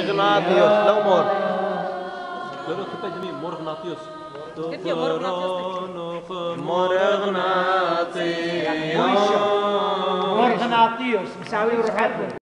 إغناطيوس لو مور لا لا كيف جميل مور إغناطيوس يا مورغناطيوس مورغناطيوس مورغناطيوس مساوي روح